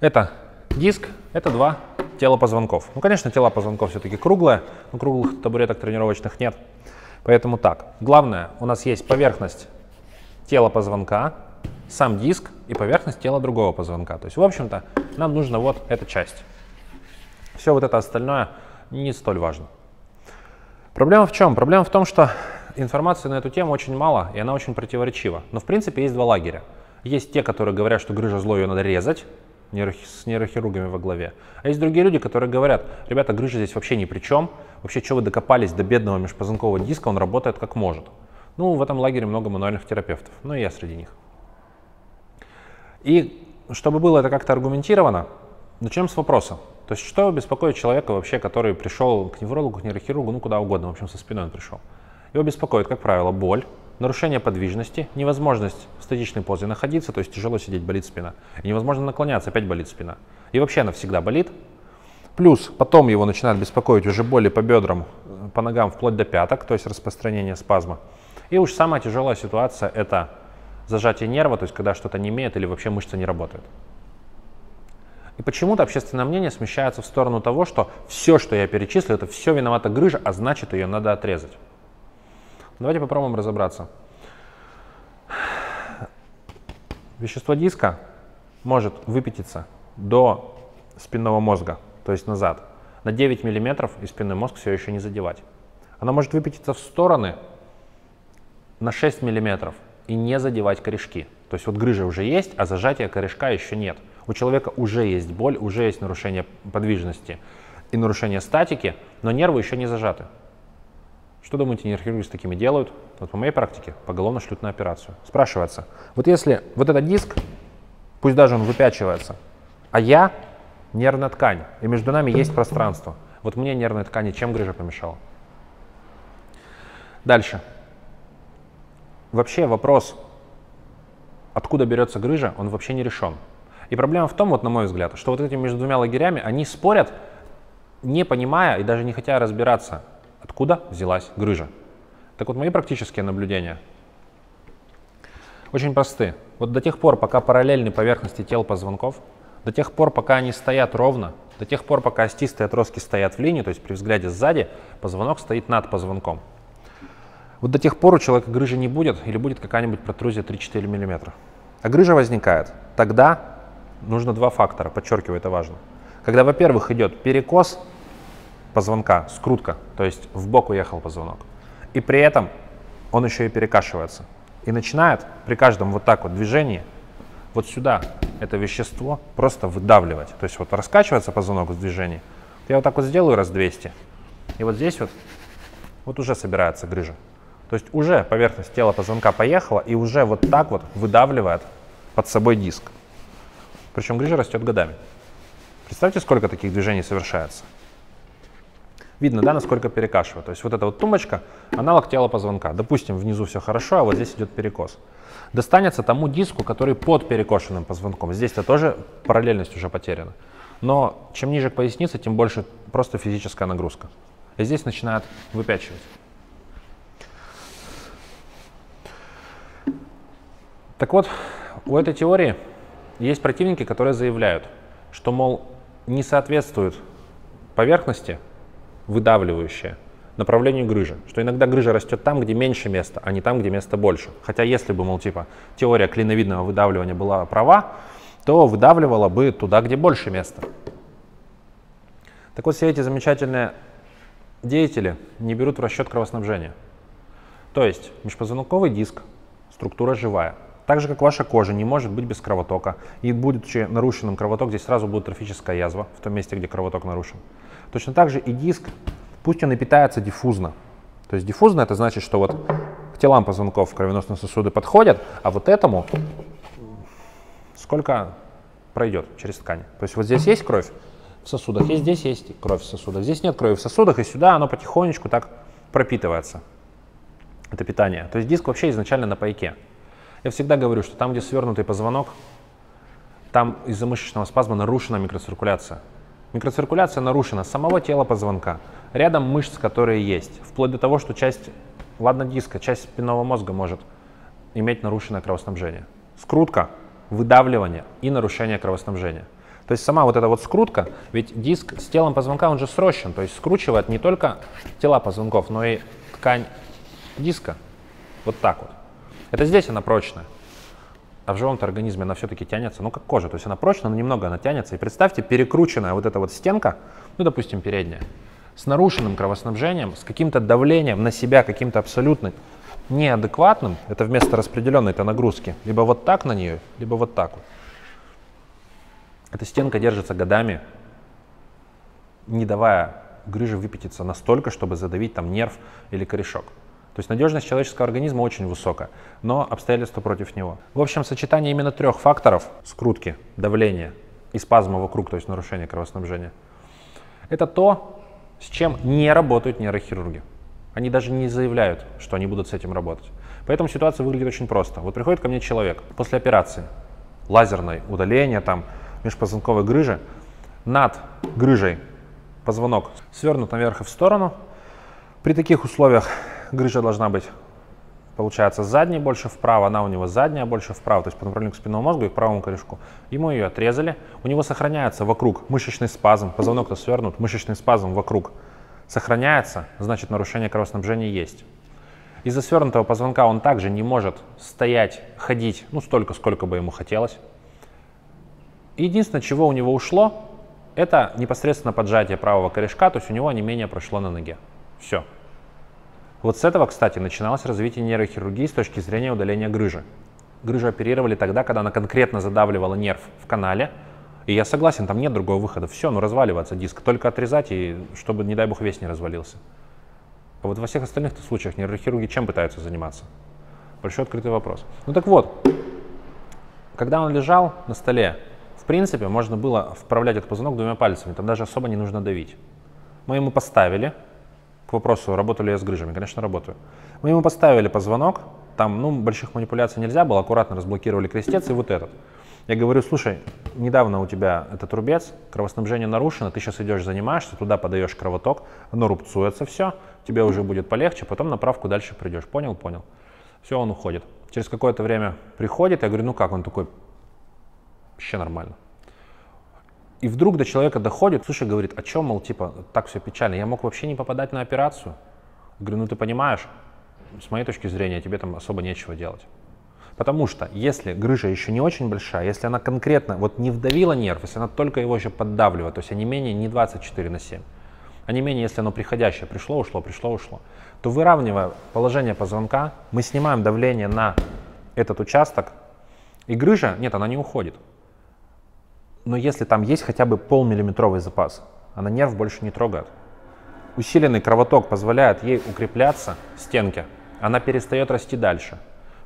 Это диск, это два тела позвонков. Ну, конечно, тела позвонков все-таки круглые, но круглых табуреток тренировочных нет. Поэтому так, главное, у нас есть поверхность тела позвонка, сам диск и поверхность тела другого позвонка. То есть, в общем-то, нам нужна вот эта часть. Все вот это остальное не столь важно. Проблема в чем? Проблема в том, что информации на эту тему очень мало, и она очень противоречива. Но, в принципе, есть два лагеря. Есть те, которые говорят, что грыжа зло, ее надо резать, с нейрохирургами во главе. А есть другие люди, которые говорят, ребята, грыжа здесь вообще ни при чем, вообще, что вы докопались до бедного межпозвонкового диска, он работает как может. Ну, в этом лагере много мануальных терапевтов, ну и я среди них. И чтобы было это как-то аргументировано, начнем с вопроса. То есть что беспокоит человека вообще, который пришел к неврологу, к нейрохирургу, ну куда угодно, в общем, со спиной он пришел. Его беспокоит, как правило, боль, нарушение подвижности, невозможность в статичной позе находиться, то есть тяжело сидеть, болит спина. И невозможно наклоняться, опять болит спина. И вообще она всегда болит. Плюс потом его начинает беспокоить уже боли по бедрам, по ногам, вплоть до пяток, то есть распространение спазма. И уж самая тяжелая ситуация – это зажатие нерва, то есть когда что-то не имеет или вообще мышца не работает. И почему-то общественное мнение смещается в сторону того, что все, что я перечислил, это все виновата грыжа, а значит ее надо отрезать. Давайте попробуем разобраться. Вещество диска может выпятиться до спинного мозга, то есть назад. На 9 мм и спинной мозг все еще не задевать. Оно может выпятиться в стороны на 6 мм и не задевать корешки. То есть вот грыжа уже есть, а зажатия корешка еще нет. У человека уже есть боль, уже есть нарушение подвижности и нарушение статики, но нервы еще не зажаты. Что думаете, нейрохирурги с такими делают? Вот по моей практике поголовно шлют на операцию. Спрашивается, вот если вот этот диск, пусть даже он выпячивается, а я нервная ткань, и между нами есть пространство. Вот мне нервной ткани чем грыжа помешала? Дальше. Вообще вопрос, откуда берется грыжа, он вообще не решен. И проблема в том, вот на мой взгляд, что вот этими между двумя лагерями, они спорят, не понимая и даже не хотя разбираться, Откуда взялась грыжа? Так вот, мои практические наблюдения очень просты. Вот до тех пор, пока параллельны поверхности тел позвонков, до тех пор, пока они стоят ровно, до тех пор, пока остистые отростки стоят в линии, то есть при взгляде сзади, позвонок стоит над позвонком. Вот до тех пор у человека грыжи не будет или будет какая-нибудь протрузия 3-4 мм. А грыжа возникает. Тогда нужно два фактора, подчеркиваю, это важно. Когда, во-первых, идет перекос позвонка, скрутка, то есть в бок уехал позвонок. И при этом он еще и перекашивается. И начинает при каждом вот так вот движении вот сюда это вещество просто выдавливать. То есть вот раскачивается позвонок в движении. Я вот так вот сделаю раз 200. И вот здесь вот, вот уже собирается грыжа. То есть уже поверхность тела позвонка поехала и уже вот так вот выдавливает под собой диск. Причем грыжа растет годами. Представьте, сколько таких движений совершается. Видно, да, насколько перекашивает. То есть вот эта вот тумбочка, аналог тела позвонка. Допустим, внизу все хорошо, а вот здесь идет перекос. Достанется тому диску, который под перекошенным позвонком. Здесь-то тоже параллельность уже потеряна. Но чем ниже к пояснице, тем больше просто физическая нагрузка. И здесь начинает выпячивать. Так вот, у этой теории есть противники, которые заявляют, что, мол, не соответствует поверхности выдавливающее направлению грыжи, что иногда грыжа растет там, где меньше места, а не там, где места больше. Хотя если бы, мол, типа, теория клиновидного выдавливания была права, то выдавливала бы туда, где больше места. Так вот, все эти замечательные деятели не берут в расчет кровоснабжение. То есть межпозвонковый диск, структура живая. Так же, как ваша кожа не может быть без кровотока. И будучи нарушенным кровоток, здесь сразу будет трофическая язва в том месте, где кровоток нарушен. Точно так же и диск, пусть он и питается диффузно. То есть диффузно это значит, что вот к телам позвонков кровеносные сосуды подходят, а вот этому сколько пройдет через ткань. То есть вот здесь есть кровь в сосудах, и здесь есть кровь в сосудах. Здесь нет крови в сосудах, и сюда оно потихонечку так пропитывается. Это питание. То есть диск вообще изначально на пайке. Я всегда говорю, что там, где свернутый позвонок, там из-за мышечного спазма нарушена микроциркуляция. Микроциркуляция нарушена самого тела позвонка, рядом мышц, которые есть, вплоть до того, что часть, ладно диска, часть спинного мозга может иметь нарушенное кровоснабжение. Скрутка, выдавливание и нарушение кровоснабжения. То есть сама вот эта вот скрутка, ведь диск с телом позвонка, он же срощен, то есть скручивает не только тела позвонков, но и ткань диска. Вот так вот. Это здесь она прочная. А в живом-то организме она все-таки тянется, ну как кожа, то есть она прочная, но немного она тянется. И представьте, перекрученная вот эта вот стенка, ну допустим передняя, с нарушенным кровоснабжением, с каким-то давлением на себя, каким-то абсолютно неадекватным, это вместо распределенной этой нагрузки, либо вот так на нее, либо вот так вот. Эта стенка держится годами, не давая грыже выпятиться настолько, чтобы задавить там нерв или корешок. То есть надежность человеческого организма очень высокая, но обстоятельства против него. В общем, сочетание именно трех факторов – скрутки, давления и спазма вокруг, то есть нарушение кровоснабжения – это то, с чем не работают нейрохирурги. Они даже не заявляют, что они будут с этим работать. Поэтому ситуация выглядит очень просто. Вот приходит ко мне человек после операции, лазерной удаления, там, межпозвонковой грыжи, над грыжей позвонок свернут наверх и в сторону. При таких условиях грыжа должна быть, получается, задней больше вправо, она у него задняя больше вправо, то есть по направлению к спинному мозгу и к правому корешку. Ему ее отрезали, у него сохраняется вокруг мышечный спазм, позвонок-то свернут, мышечный спазм вокруг сохраняется, значит нарушение кровоснабжения есть. Из-за свернутого позвонка он также не может стоять, ходить, ну столько, сколько бы ему хотелось. Единственное, чего у него ушло, это непосредственно поджатие правого корешка, то есть у него не менее прошло на ноге. Все. Вот с этого, кстати, начиналось развитие нейрохирургии с точки зрения удаления грыжи. Грыжу оперировали тогда, когда она конкретно задавливала нерв в канале. И я согласен, там нет другого выхода. Все, ну разваливаться диск. Только отрезать, и чтобы, не дай бог, весь не развалился. А вот во всех остальных случаях нейрохирурги чем пытаются заниматься? Большой открытый вопрос. Ну так вот, когда он лежал на столе, в принципе, можно было вправлять этот позвонок двумя пальцами. Там даже особо не нужно давить. Мы ему поставили, к вопросу, работаю ли я с грыжами. Конечно, работаю. Мы ему поставили позвонок, там, ну, больших манипуляций нельзя было, аккуратно разблокировали крестец и вот этот. Я говорю, слушай, недавно у тебя этот рубец, кровоснабжение нарушено, ты сейчас идешь, занимаешься, туда подаешь кровоток, оно рубцуется все, тебе уже будет полегче, потом направку дальше придешь. Понял? Понял. Все, он уходит. Через какое-то время приходит, я говорю, ну как? Он такой, вообще нормально. И вдруг до человека доходит, слушай, говорит, о чем, мол, типа, так все печально, я мог вообще не попадать на операцию. Я говорю, ну ты понимаешь, с моей точки зрения, тебе там особо нечего делать. Потому что если грыжа еще не очень большая, если она конкретно вот не вдавила нерв, если она только его еще поддавливает, то есть не менее не 24 на 7, а не менее, если оно приходящее, пришло, ушло, пришло, ушло, то выравнивая положение позвонка, мы снимаем давление на этот участок, и грыжа, нет, она не уходит но если там есть хотя бы полмиллиметровый запас, она нерв больше не трогает. Усиленный кровоток позволяет ей укрепляться в стенке, она перестает расти дальше.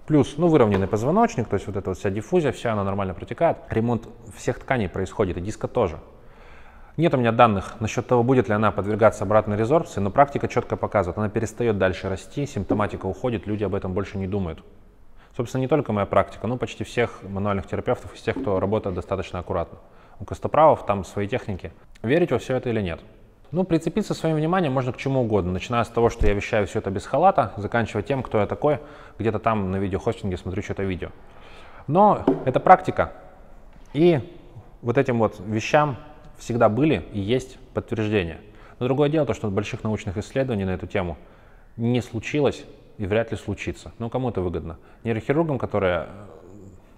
Плюс, ну, выровненный позвоночник, то есть вот эта вот вся диффузия, вся она нормально протекает. Ремонт всех тканей происходит, и диска тоже. Нет у меня данных насчет того, будет ли она подвергаться обратной резорбции, но практика четко показывает, она перестает дальше расти, симптоматика уходит, люди об этом больше не думают. Собственно, не только моя практика, но почти всех мануальных терапевтов из тех, кто работает достаточно аккуратно. У костоправов там свои техники. Верить во все это или нет? Ну, прицепиться своим вниманием можно к чему угодно, начиная с того, что я вещаю все это без халата, заканчивая тем, кто я такой, где-то там на видеохостинге смотрю что-то видео. Но это практика. И вот этим вот вещам всегда были и есть подтверждения. Но другое дело, то, что больших научных исследований на эту тему не случилось, и вряд ли случится. Ну, кому это выгодно? Нейрохирургам, которые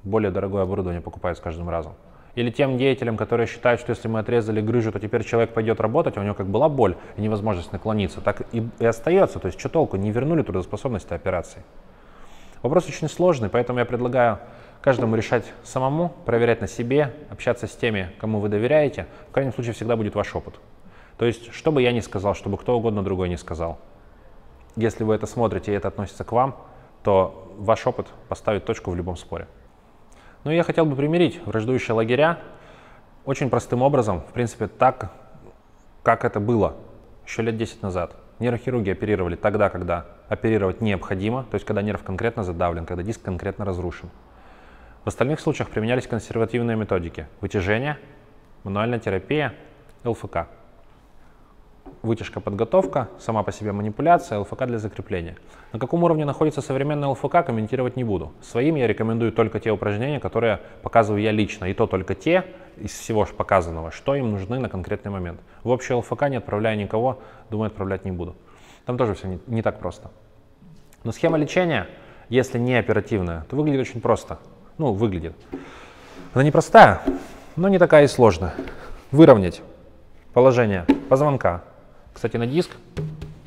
более дорогое оборудование покупают с каждым разом. Или тем деятелям, которые считают, что если мы отрезали грыжу, то теперь человек пойдет работать, а у него как была боль и невозможность наклониться, так и, и остается. То есть что толку, не вернули трудоспособность операции. Вопрос очень сложный, поэтому я предлагаю каждому решать самому, проверять на себе, общаться с теми, кому вы доверяете. В крайнем случае всегда будет ваш опыт. То есть, что бы я ни сказал, чтобы кто угодно другой не сказал, если вы это смотрите и это относится к вам, то ваш опыт поставит точку в любом споре. Но я хотел бы примирить враждующие лагеря очень простым образом, в принципе, так, как это было еще лет 10 назад. Нейрохирурги оперировали тогда, когда оперировать необходимо, то есть когда нерв конкретно задавлен, когда диск конкретно разрушен. В остальных случаях применялись консервативные методики – вытяжение, мануальная терапия, ЛФК. Вытяжка подготовка, сама по себе манипуляция, ЛФК для закрепления. На каком уровне находится современная ЛФК, комментировать не буду. Своим я рекомендую только те упражнения, которые показываю я лично, и то только те из всего показанного, что им нужны на конкретный момент. В общий ЛФК не отправляю никого, думаю, отправлять не буду. Там тоже все не, не так просто. Но схема лечения, если не оперативная, то выглядит очень просто. Ну, выглядит. Она непростая, но не такая и сложная. Выровнять положение позвонка. Кстати, на диск,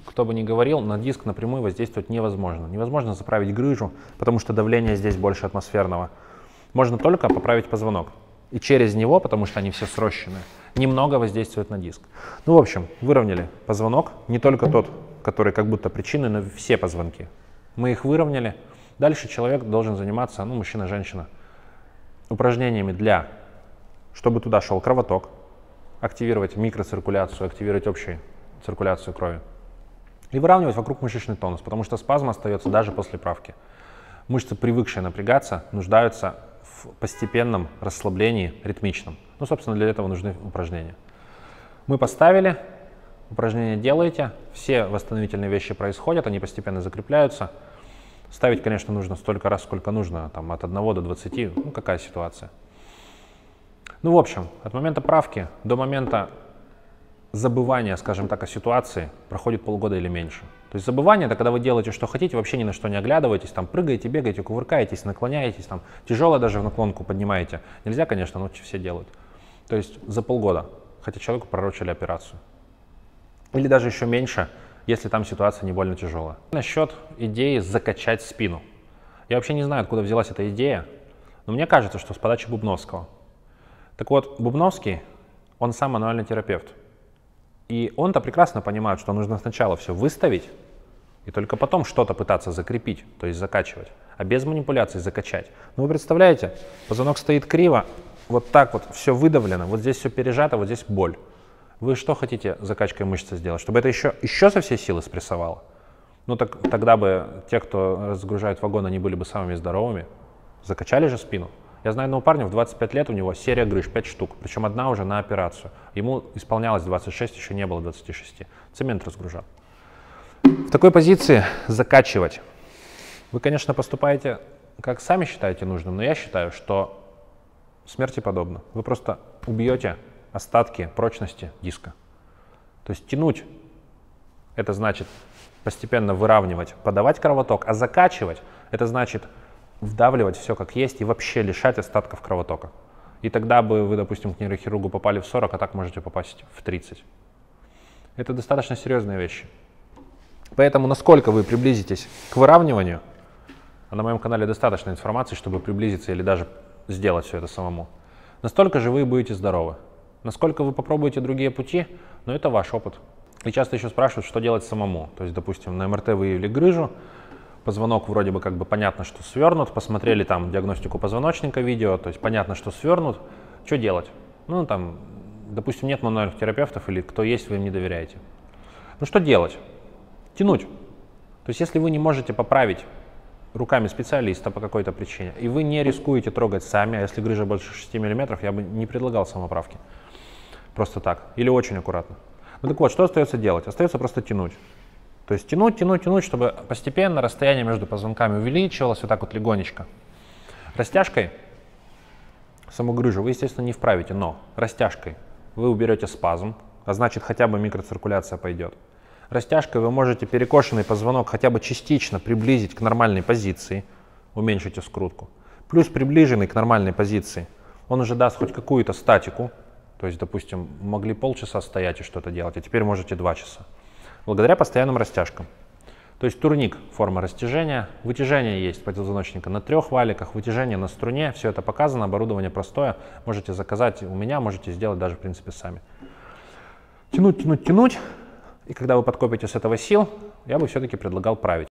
кто бы ни говорил, на диск напрямую воздействовать невозможно. Невозможно заправить грыжу, потому что давление здесь больше атмосферного. Можно только поправить позвонок. И через него, потому что они все срощены, немного воздействует на диск. Ну, в общем, выровняли позвонок, не только тот, который как будто причиной, но все позвонки. Мы их выровняли. Дальше человек должен заниматься, ну, мужчина, женщина, упражнениями для, чтобы туда шел кровоток, активировать микроциркуляцию, активировать общую циркуляцию крови. И выравнивать вокруг мышечный тонус, потому что спазм остается даже после правки. Мышцы, привыкшие напрягаться, нуждаются в постепенном расслаблении ритмичном. Ну, собственно, для этого нужны упражнения. Мы поставили, упражнения делаете, все восстановительные вещи происходят, они постепенно закрепляются. Ставить, конечно, нужно столько раз, сколько нужно, там, от 1 до 20, ну, какая ситуация. Ну, в общем, от момента правки до момента забывания, скажем так, о ситуации проходит полгода или меньше. То есть забывание это когда вы делаете, что хотите, вообще ни на что не оглядываетесь, там прыгаете, бегаете, кувыркаетесь, наклоняетесь, там тяжело даже в наклонку поднимаете. Нельзя, конечно, но все делают. То есть за полгода, хотя человеку пророчили операцию. Или даже еще меньше, если там ситуация не больно тяжелая. Насчет идеи закачать спину. Я вообще не знаю, откуда взялась эта идея, но мне кажется, что с подачи Бубновского – так вот, Бубновский, он сам мануальный терапевт. И он-то прекрасно понимает, что нужно сначала все выставить, и только потом что-то пытаться закрепить, то есть закачивать, а без манипуляций закачать. Ну вы представляете, позвонок стоит криво, вот так вот все выдавлено, вот здесь все пережато, вот здесь боль. Вы что хотите закачкой мышцы сделать? Чтобы это еще, еще со всей силы спрессовало? Ну так, тогда бы те, кто разгружает вагон, они были бы самыми здоровыми. Закачали же спину. Я знаю одного парня, в 25 лет у него серия грыж, 5 штук, причем одна уже на операцию. Ему исполнялось 26, еще не было 26. Цемент разгружал. В такой позиции закачивать. Вы, конечно, поступаете, как сами считаете нужным, но я считаю, что смерти подобно. Вы просто убьете остатки прочности диска. То есть тянуть, это значит постепенно выравнивать, подавать кровоток, а закачивать, это значит вдавливать все как есть и вообще лишать остатков кровотока. И тогда бы вы, допустим, к нейрохирургу попали в 40, а так можете попасть в 30. Это достаточно серьезные вещи. Поэтому насколько вы приблизитесь к выравниванию, а на моем канале достаточно информации, чтобы приблизиться или даже сделать все это самому, настолько же вы будете здоровы. Насколько вы попробуете другие пути, но это ваш опыт. И часто еще спрашивают, что делать самому. То есть, допустим, на МРТ выявили грыжу, позвонок вроде бы как бы понятно, что свернут, посмотрели там диагностику позвоночника видео, то есть понятно, что свернут, что делать? Ну там, допустим, нет мануальных терапевтов или кто есть, вы им не доверяете. Ну что делать? Тянуть. То есть если вы не можете поправить руками специалиста по какой-то причине, и вы не рискуете трогать сами, а если грыжа больше 6 мм, я бы не предлагал самоправки. Просто так. Или очень аккуратно. Ну так вот, что остается делать? Остается просто тянуть. То есть тянуть, тянуть, тянуть, чтобы постепенно расстояние между позвонками увеличивалось, вот так вот легонечко. Растяжкой саму грыжу вы, естественно, не вправите, но растяжкой вы уберете спазм, а значит хотя бы микроциркуляция пойдет. Растяжкой вы можете перекошенный позвонок хотя бы частично приблизить к нормальной позиции, уменьшите скрутку. Плюс приближенный к нормальной позиции, он уже даст хоть какую-то статику, то есть, допустим, могли полчаса стоять и что-то делать, а теперь можете два часа благодаря постоянным растяжкам. То есть турник – форма растяжения, вытяжение есть позвоночника на трех валиках, вытяжение на струне, все это показано, оборудование простое, можете заказать у меня, можете сделать даже в принципе сами. Тянуть, тянуть, тянуть, и когда вы подкопите с этого сил, я бы все-таки предлагал править.